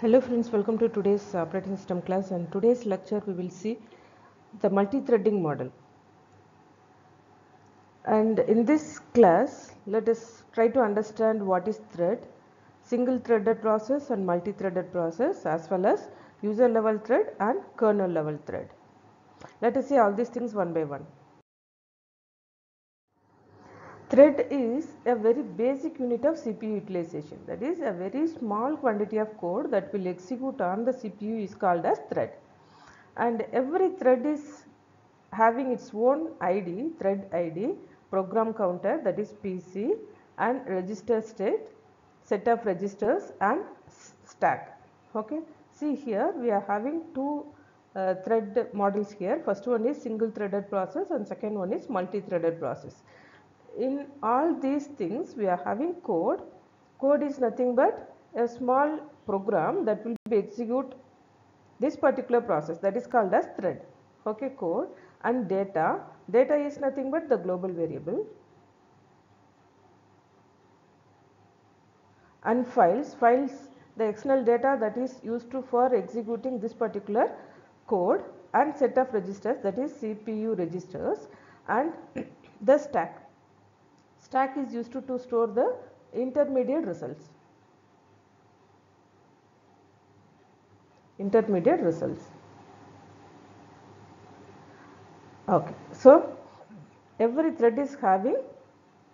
Hello friends, welcome to today's operating system class and today's lecture we will see the multi-threading model. And in this class, let us try to understand what is thread, single threaded process and multi-threaded process as well as user level thread and kernel level thread. Let us see all these things one by one. Thread is a very basic unit of CPU utilization. That is a very small quantity of code that will execute on the CPU is called as thread. And every thread is having its own ID, thread ID, program counter that is PC and register state, set of registers and stack. Okay. See here we are having two uh, thread models here. First one is single threaded process and second one is multi-threaded process in all these things we are having code. Code is nothing but a small program that will be execute this particular process. That is called as thread. Okay code. And data. Data is nothing but the global variable. And files. Files the external data that is used to for executing this particular code. And set of registers that is CPU registers. And the stack stack is used to, to store the intermediate results. Intermediate results. Okay. So, every thread is having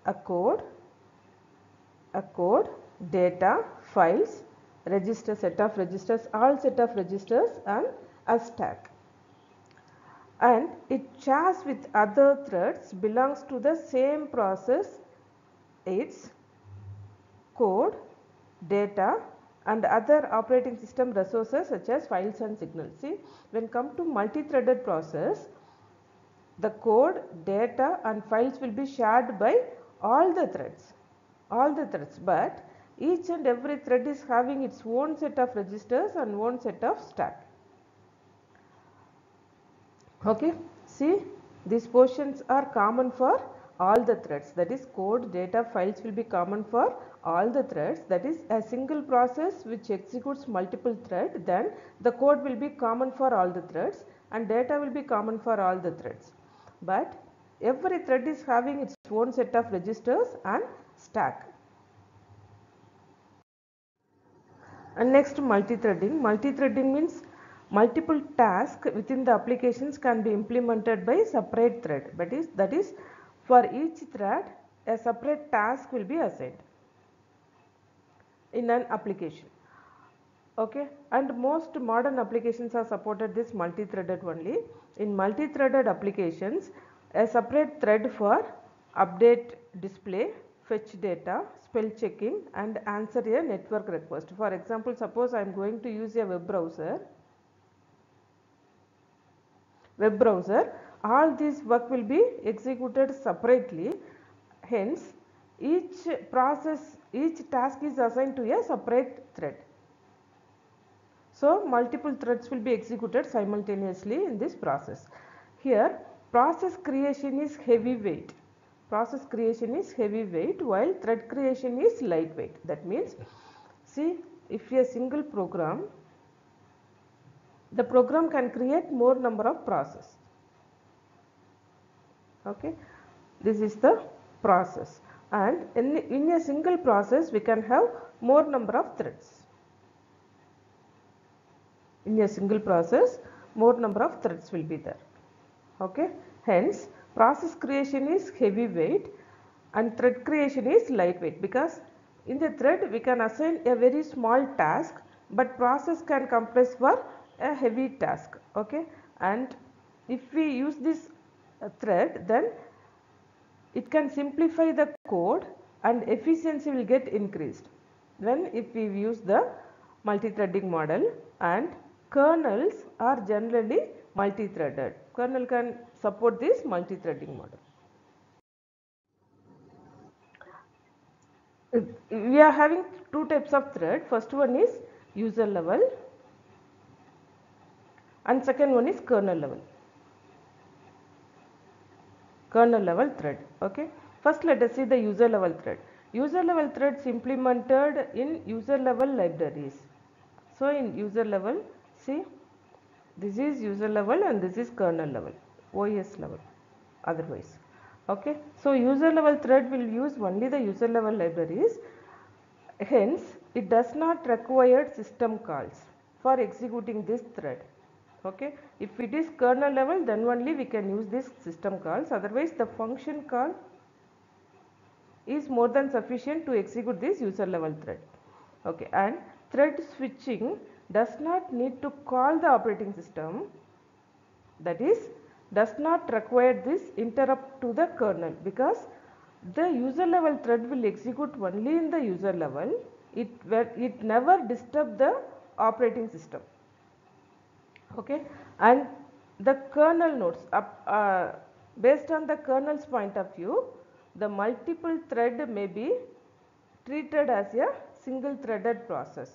a code, a code, data, files, register, set of registers, all set of registers and a stack and it shares with other threads belongs to the same process its code, data and other operating system resources such as files and signals. See when come to multi-threaded process the code, data and files will be shared by all the threads, all the threads but each and every thread is having its own set of registers and own set of stack okay see these portions are common for all the threads. That is code data files will be common for all the threads. That is a single process which executes multiple thread then the code will be common for all the threads and data will be common for all the threads. But every thread is having its own set of registers and stack. And next multi-threading. Multi-threading means multiple tasks within the applications can be implemented by separate thread. But is that is for each thread a separate task will be assigned in an application. Okay? And most modern applications are supported this multi-threaded only. In multi-threaded applications a separate thread for update display fetch data spell checking and answer a network request. For example suppose i am going to use a web browser web browser all this work will be executed separately. Hence each process each task is assigned to a separate thread. So multiple threads will be executed simultaneously in this process. Here process creation is heavyweight. Process creation is heavyweight while thread creation is lightweight. That means see if a single program the program can create more number of process okay. This is the process. And in, in a single process we can have more number of threads. In a single process more number of threads will be there. Okay. Hence process creation is heavy weight and thread creation is lightweight because in the thread we can assign a very small task but process can compress for a heavy task. Okay. And if we use this thread then it can simplify the code and efficiency will get increased. When if we use the multi-threading model and kernels are generally multi-threaded. Kernel can support this multi-threading model. We are having two types of thread. First one is user level and second one is kernel level kernel level thread okay first let us see the user level thread user level threads implemented in user level libraries So in user level, see this is user level and this is kernel level, OS level otherwise. Okay. So user level thread will use only the user level libraries. Hence, it does not require system calls for executing this thread. Okay. If it is kernel level, then only we can use this system calls. Otherwise, the function call is more than sufficient to execute this user level thread. Okay. And thread switching does not need to call the operating system that is does not require this interrupt to the kernel because the user level thread will execute only in the user level it it never disturb the operating system okay? And the kernel nodes up, uh, based on the kernel's point of view the multiple thread may be treated as a single threaded process.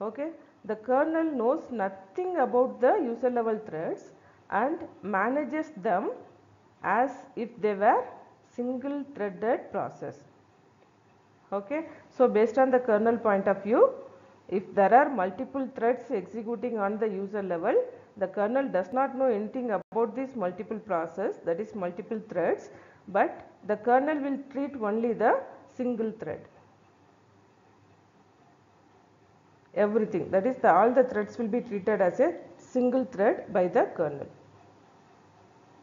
Okay? The kernel knows nothing about the user level threads and manages them as if they were single threaded process. Okay? So based on the kernel point of view if there are multiple threads executing on the user level the kernel does not know anything about this multiple process that is multiple threads but the kernel will treat only the single thread everything that is the, all the threads will be treated as a single thread by the kernel.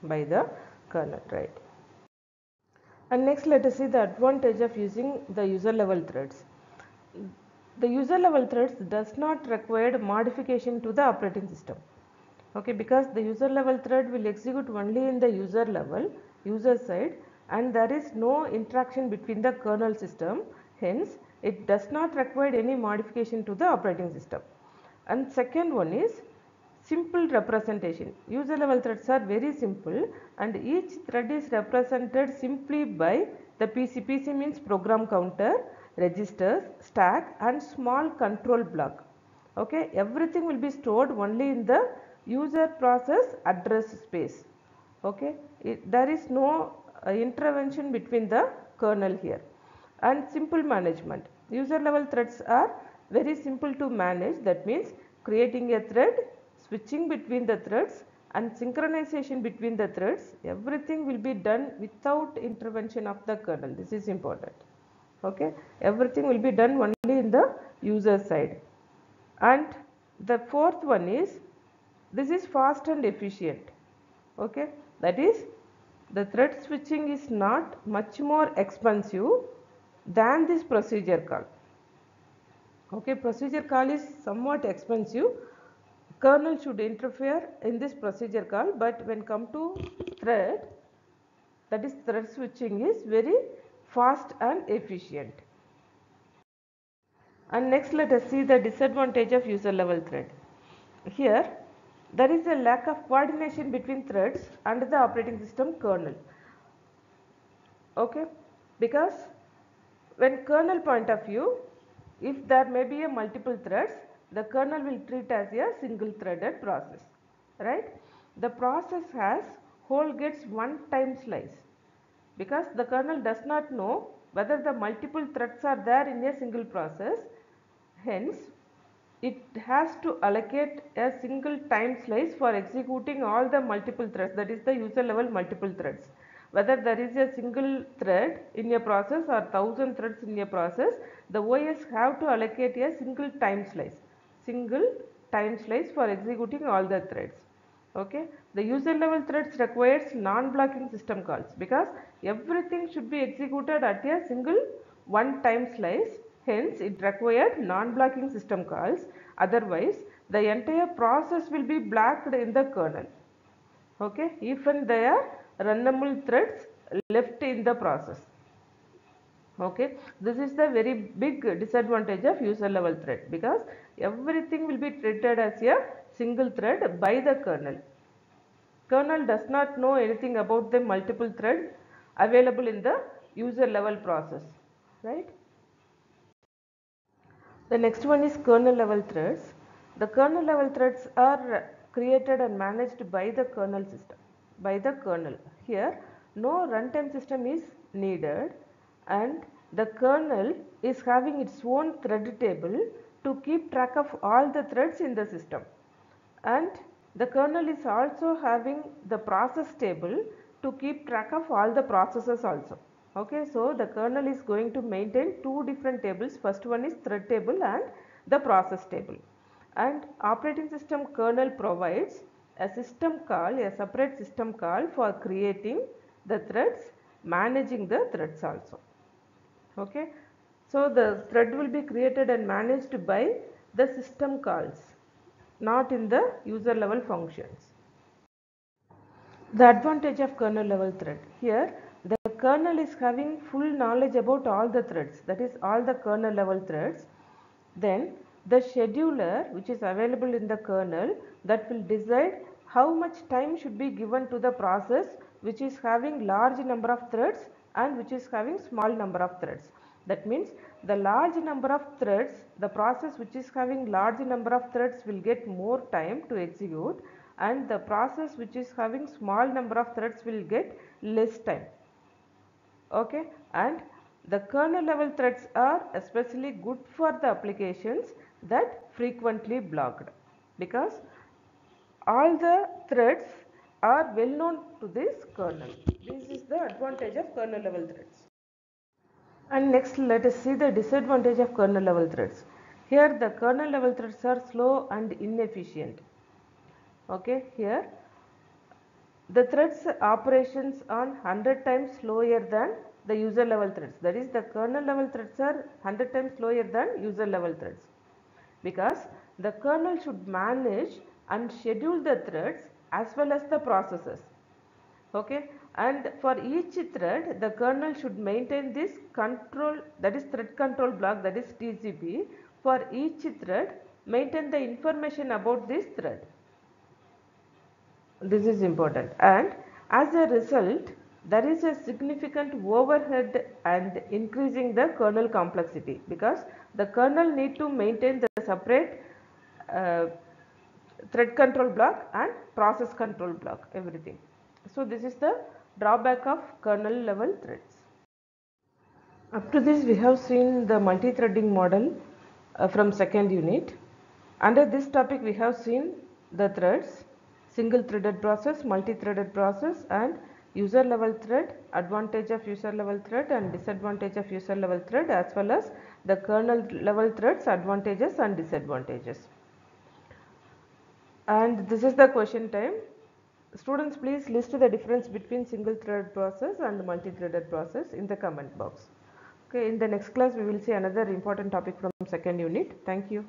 By the kernel right. And next let us see the advantage of using the user level threads the user level threads does not require modification to the operating system. Okay because the user level thread will execute only in the user level user side and there is no interaction between the kernel system. Hence it does not require any modification to the operating system. And second one is simple representation. User level threads are very simple and each thread is represented simply by the PCPC PC means program counter registers stack and small control block. Okay everything will be stored only in the user process address space. Okay it, there is no uh, intervention between the kernel here. And simple management. User level threads are very simple to manage. That means creating a thread switching between the threads and synchronization between the threads. Everything will be done without intervention of the kernel. This is important okay? Everything will be done only in the user side. And the fourth one is this is fast and efficient. Okay? That is the thread switching is not much more expensive than this procedure call. Okay? Procedure call is somewhat expensive. Kernel should interfere in this procedure call but when come to thread that is thread switching is very fast and efficient. And next let us see the disadvantage of user level thread. Here there is a lack of coordination between threads and the operating system kernel. Okay? Because when kernel point of view if there may be a multiple threads the kernel will treat as a single threaded process. Right? The process has whole gets one time slice because the kernel does not know whether the multiple threads are there in a single process. Hence it has to allocate a single time slice for executing all the multiple threads that is the user level multiple threads. Whether there is a single thread in a process or thousand threads in a process the OS have to allocate a single time slice. Single time slice for executing all the threads okay? The user level threads requires non-blocking system calls because everything should be executed at a single one time slice. Hence it required non-blocking system calls. Otherwise the entire process will be blocked in the kernel. Okay? Even there are runnable threads left in the process. Okay? This is the very big disadvantage of user level thread because everything will be treated as a single thread by the kernel. Kernel does not know anything about the multiple thread available in the user level process right? The next one is kernel level threads. The kernel level threads are created and managed by the kernel system by the kernel. Here no runtime system is needed and the kernel is having its own thread table to keep track of all the threads in the system and the kernel is also having the process table to keep track of all the processes also. Okay so the kernel is going to maintain two different tables. First one is thread table and the process table. And operating system kernel provides a system call a separate system call for creating the threads managing the threads also. Okay so the thread will be created and managed by the system calls not in the user level functions. The advantage of kernel level thread. Here the kernel is having full knowledge about all the threads that is all the kernel level threads. Then the scheduler which is available in the kernel that will decide how much time should be given to the process which is having large number of threads and which is having small number of threads that means the large number of threads the process which is having large number of threads will get more time to execute and the process which is having small number of threads will get less time. Okay? And the kernel level threads are especially good for the applications that frequently blocked because all the threads are well known to this kernel. This is the advantage of kernel level threads and next let us see the disadvantage of kernel level threads. Here the kernel level threads are slow and inefficient. Okay here. The threads operations are 100 times slower than the user level threads. That is the kernel level threads are 100 times slower than user level threads. Because the kernel should manage and schedule the threads as well as the processes. Okay and for each thread the kernel should maintain this control that is thread control block that is TCB for each thread maintain the information about this thread. This is important. And as a result there is a significant overhead and increasing the kernel complexity because the kernel need to maintain the separate uh, thread control block and process control block everything. So this is the drawback of kernel level threads. Up to this we have seen the multi-threading model uh, from second unit. Under this topic we have seen the threads single threaded process multi-threaded process and user level thread advantage of user level thread and disadvantage of user level thread as well as the kernel level threads advantages and disadvantages. And this is the question time students please list the difference between single threaded process and multi-threaded process in the comment box. Okay in the next class we will see another important topic from second unit. Thank you